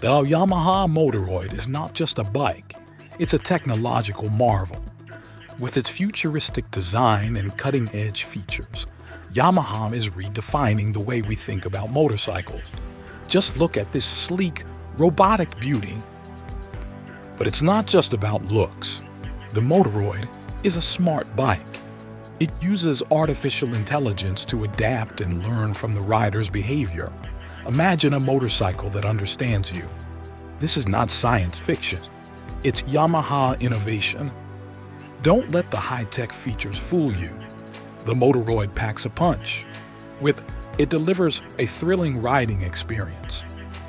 The Yamaha Motoroid is not just a bike, it's a technological marvel. With its futuristic design and cutting edge features, Yamaha is redefining the way we think about motorcycles. Just look at this sleek, robotic beauty. But it's not just about looks. The Motoroid is a smart bike. It uses artificial intelligence to adapt and learn from the rider's behavior. Imagine a motorcycle that understands you. This is not science fiction. It's Yamaha innovation. Don't let the high-tech features fool you. The Motoroid packs a punch. With it delivers a thrilling riding experience.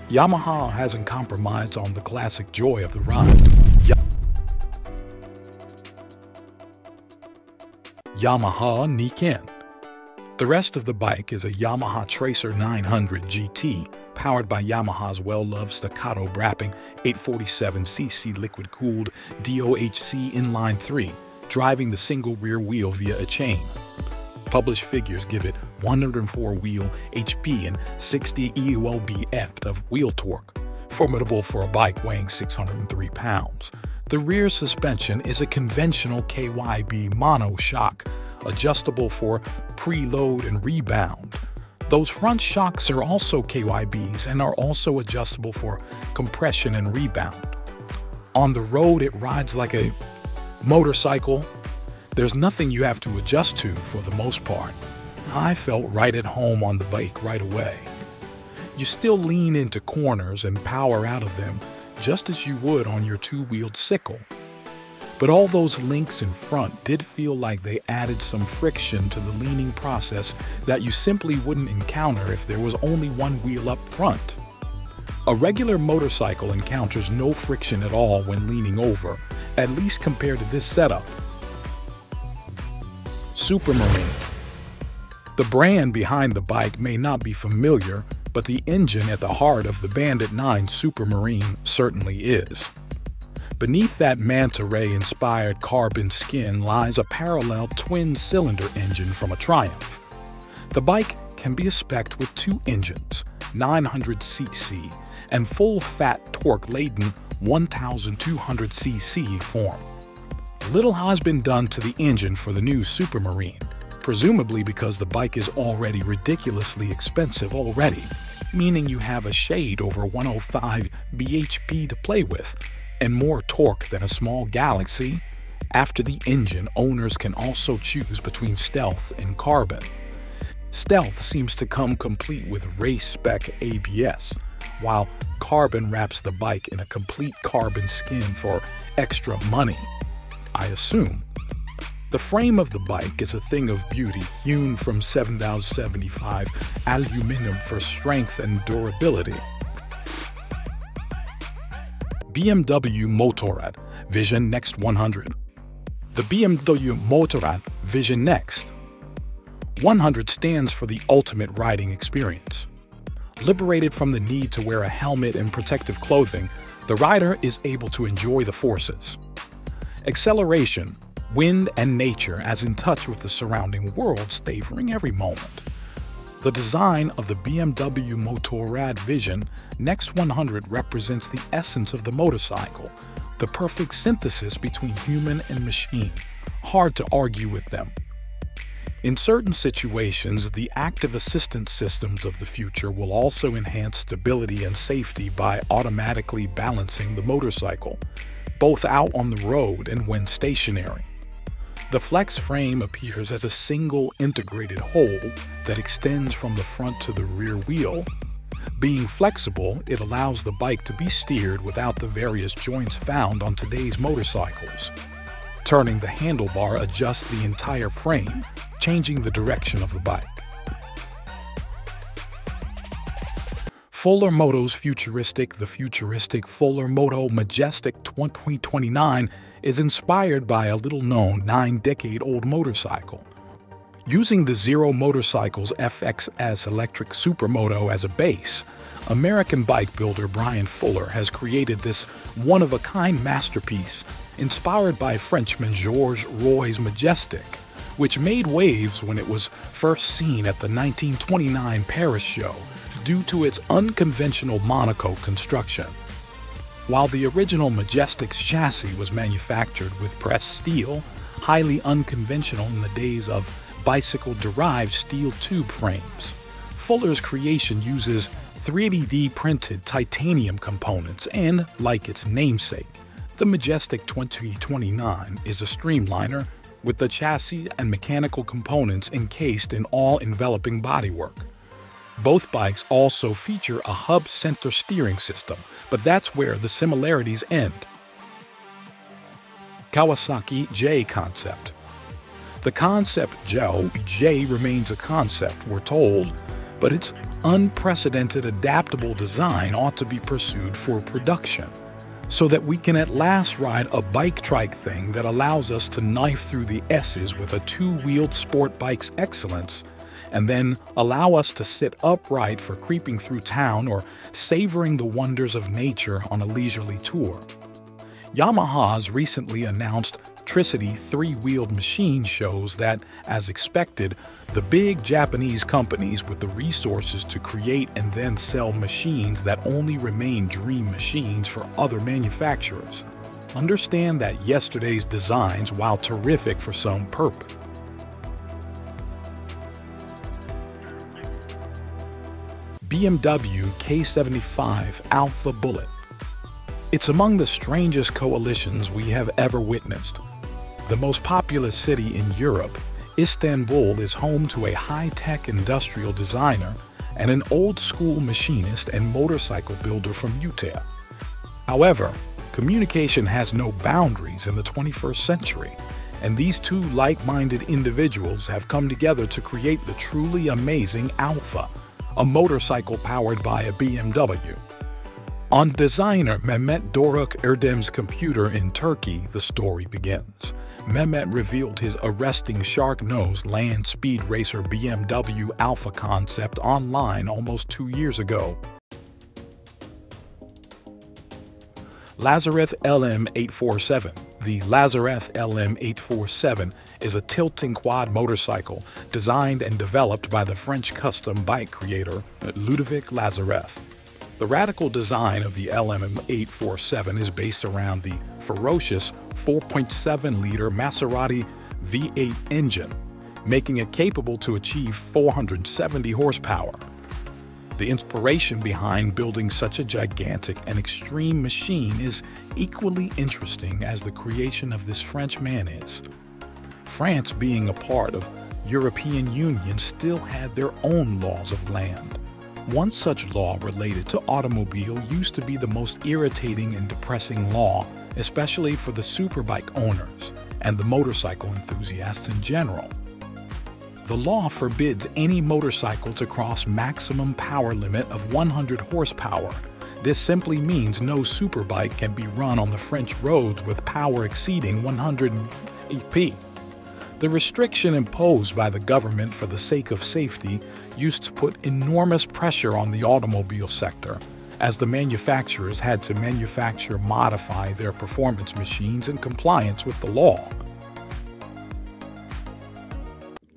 Yamaha hasn't compromised on the classic joy of the ride. Yamaha Niken. The rest of the bike is a Yamaha Tracer 900 GT, powered by Yamaha's well-loved staccato Braping 847cc liquid-cooled DOHC inline 3, driving the single rear wheel via a chain. Published figures give it 104 wheel HP and 60 EULB-F of wheel torque, formidable for a bike weighing 603 pounds. The rear suspension is a conventional KYB monoshock, adjustable for preload and rebound. Those front shocks are also KYBs and are also adjustable for compression and rebound. On the road, it rides like a motorcycle. There's nothing you have to adjust to for the most part. I felt right at home on the bike right away. You still lean into corners and power out of them just as you would on your two-wheeled sickle. But all those links in front did feel like they added some friction to the leaning process that you simply wouldn't encounter if there was only one wheel up front. A regular motorcycle encounters no friction at all when leaning over, at least compared to this setup. Supermarine. The brand behind the bike may not be familiar, but the engine at the heart of the Bandit 9 Supermarine certainly is. Beneath that manta ray inspired carbon skin lies a parallel twin cylinder engine from a Triumph. The bike can be spec'd with two engines, 900cc and full fat torque laden 1200cc form. Little has been done to the engine for the new Supermarine, presumably because the bike is already ridiculously expensive already, meaning you have a shade over 105 bhp to play with, and more torque than a small Galaxy. After the engine, owners can also choose between Stealth and Carbon. Stealth seems to come complete with race spec ABS, while Carbon wraps the bike in a complete carbon skin for extra money. I assume the frame of the bike is a thing of beauty hewn from 7075 aluminum for strength and durability. BMW Motorrad Vision Next 100 The BMW Motorrad Vision Next 100 stands for the ultimate riding experience. Liberated from the need to wear a helmet and protective clothing, the rider is able to enjoy the forces. Acceleration, wind, and nature as in touch with the surrounding world, savoring every moment. The design of the BMW Motorrad Vision Next 100 represents the essence of the motorcycle, the perfect synthesis between human and machine. Hard to argue with them. In certain situations, the active assistance systems of the future will also enhance stability and safety by automatically balancing the motorcycle, both out on the road and when stationary. The flex frame appears as a single integrated whole that extends from the front to the rear wheel. Being flexible, it allows the bike to be steered without the various joints found on today's motorcycles. Turning the handlebar adjusts the entire frame, changing the direction of the bike. Fuller Moto's futuristic, the futuristic Fuller Moto Majestic 2029 is inspired by a little-known nine-decade-old motorcycle. Using the Zero Motorcycles FXS electric supermoto as a base, American bike builder Brian Fuller has created this one-of-a-kind masterpiece inspired by Frenchman Georges Roy's Majestic, which made waves when it was first seen at the 1929 Paris show due to its unconventional monocoque construction. While the original Majestic's chassis was manufactured with pressed steel, highly unconventional in the days of bicycle-derived steel tube frames, Fuller's creation uses 3D printed titanium components and, like its namesake, the Majestic 2029 is a streamliner with the chassis and mechanical components encased in all-enveloping bodywork. Both bikes also feature a hub center steering system, but that's where the similarities end. Kawasaki J concept. The concept J remains a concept, we're told, but its unprecedented adaptable design ought to be pursued for production so that we can at last ride a bike trike thing that allows us to knife through the S's with a two-wheeled sport bike's excellence and then allow us to sit upright for creeping through town or savoring the wonders of nature on a leisurely tour. Yamaha's recently announced Tricity three-wheeled machine shows that, as expected, the big Japanese companies with the resources to create and then sell machines that only remain dream machines for other manufacturers understand that yesterday's designs, while terrific for some purpose, BMW K75 Alpha Bullet. It's among the strangest coalitions we have ever witnessed. The most populous city in Europe, Istanbul is home to a high-tech industrial designer and an old-school machinist and motorcycle builder from Utah. However, communication has no boundaries in the 21st century, and these two like-minded individuals have come together to create the truly amazing Alpha, a motorcycle powered by a BMW. On designer Mehmet Doruk Erdem's computer in Turkey, the story begins. Mehmet revealed his arresting shark nose land speed racer BMW Alpha concept online almost two years ago. Lazareth LM847 The Lazareth LM847 is a tilting quad motorcycle designed and developed by the French custom bike creator Ludovic Lazareth. The radical design of the LM847 is based around the ferocious 4.7-liter Maserati V8 engine, making it capable to achieve 470 horsepower. The inspiration behind building such a gigantic and extreme machine is equally interesting as the creation of this French man is. France being a part of European Union still had their own laws of land. One such law related to automobile used to be the most irritating and depressing law, especially for the superbike owners and the motorcycle enthusiasts in general. The law forbids any motorcycle to cross maximum power limit of 100 horsepower. This simply means no superbike can be run on the French roads with power exceeding 100 EP. The restriction imposed by the government for the sake of safety used to put enormous pressure on the automobile sector, as the manufacturers had to manufacture modify their performance machines in compliance with the law.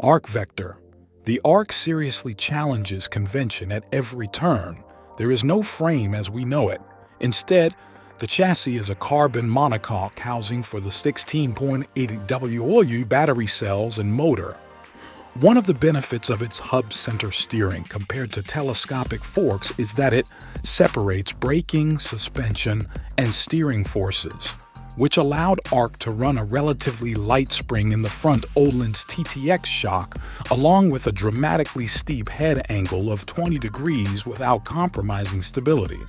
Arc Vector The Arc seriously challenges convention at every turn. There is no frame as we know it. Instead, the chassis is a carbon monocoque housing for the 16.8WOU battery cells and motor. One of the benefits of its hub center steering compared to telescopic forks is that it separates braking, suspension, and steering forces, which allowed ARC to run a relatively light spring in the front Öhlins TTX shock, along with a dramatically steep head angle of 20 degrees without compromising stability.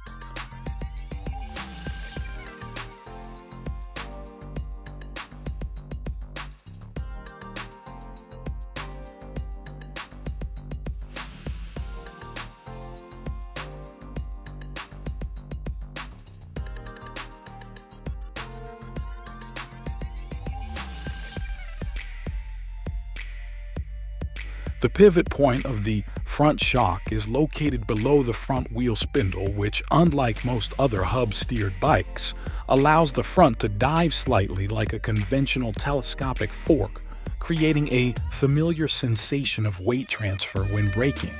The pivot point of the front shock is located below the front wheel spindle, which, unlike most other hub-steered bikes, allows the front to dive slightly like a conventional telescopic fork, creating a familiar sensation of weight transfer when braking.